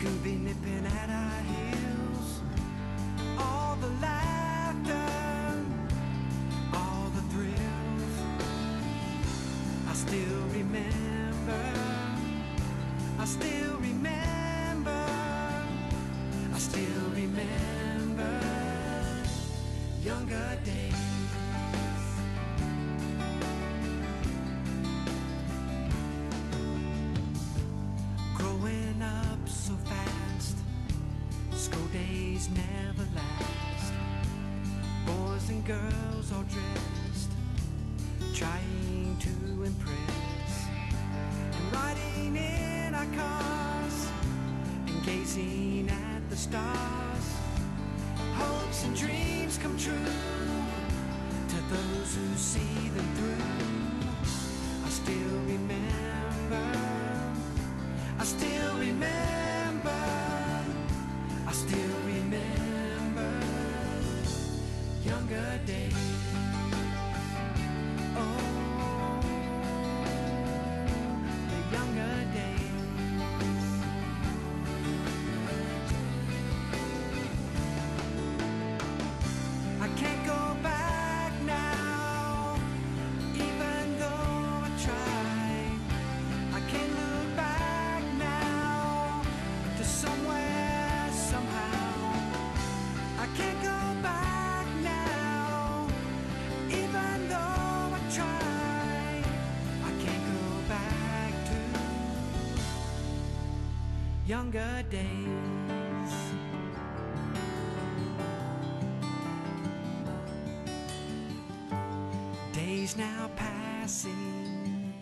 Scooby nipping at our heels. All the laughter, all the thrills. I still remember. I still remember. I still remember younger days. Days never last. Boys and girls all dressed, trying to impress, and riding in our cars, and gazing at the stars. Hopes and dreams come true to those who see them through. Days. Younger days. Days now passing,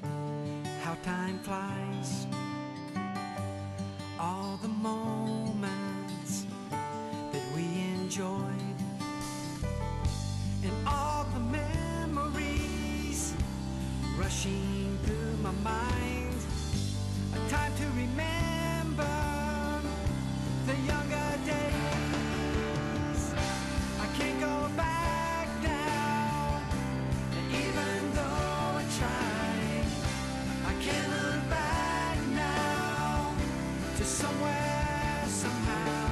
how time flies. All the moments that we enjoyed, and all the memories rushing somewhere, somehow.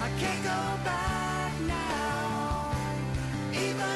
I can't go back now. Even